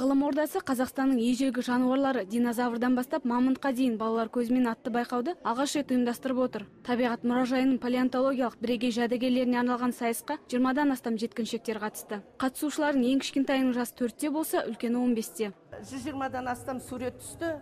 ғылым ордасы қазақстанның ежелгі жануарлары динозаврдан бастап мамонтқа дейін балалар көзімен атты байқауды алғаш рет ұйымдастырып отыр. Табиғат мұражайының палеонтологиялық бірегей жәдігерлеріне арналған сайысқа жиырмадан астам жеткіншектер қатысты. Қатысушылардың ең кішкентайының жасы төртте болса үлкені он бесте. Жүз жиырмадан астам сурет түсті.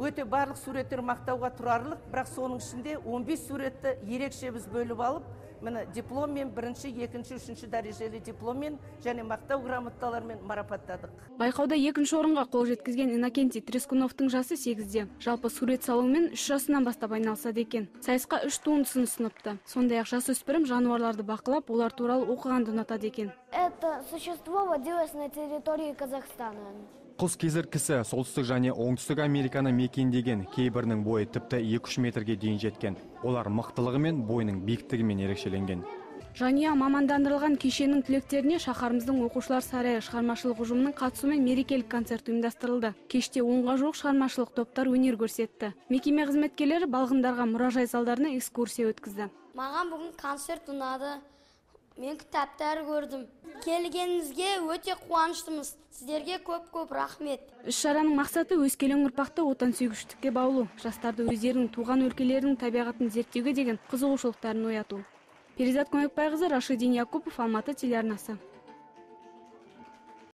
Өте барлық суреттер мақтауға тұрарлық бірақ соның ішінде 15 суретті ерекше біз бөліп алып міне дипломмен бірінші екінші үшінші дәрежелі дипломмен және мақтау грамоталарымен марапаттадық. Байқауда екінші орынға қол жеткізген иннокентий трескуновтың жасы сегізде. Жалпы сурет салумен үш жасынан бастап айналысады екен. Сайысқа үш туындысын ұсыныпты. Сондай ақ жасөспірім жануарларды бақылап олар туралы оқығанды ұнатады екен. Это существо водилось на территории Казахстана. Құс кесірткісі солтүстік және оңтүстік американы мекендеген кейбірінің бойы тіпті 2-3 метрге дейін жеткен. Олар мықтылығымен бойының биіктігімен ерекшеленген. Жанұя мамандандырылған кешеннің түлектеріне шаһарымыздың оқушылар сарайы шығармашылық ұжымының қатысуымен мерекелік концерт ұйымдастырылды. Кеште онға жуық шығармашылық топтар өнер көрсетті. Мекеме қызметкерлері балғындарға мұражай залдарына экскурсия өткізді. Маған бүгін концерт ұнады. Мен кітаптар көрдім келгеніңізге өте қуаныштымыз сіздерге көп көп рахмет іс шараның мақсаты өскелең ұрпақты отансүйгіштікке баулу жастарды өздерінің туған өлкелерінің табиғатын зерттеуге деген қызығушылықтарын ояту перизат көмекбайқызы рашидин якупов алматы телеарнасы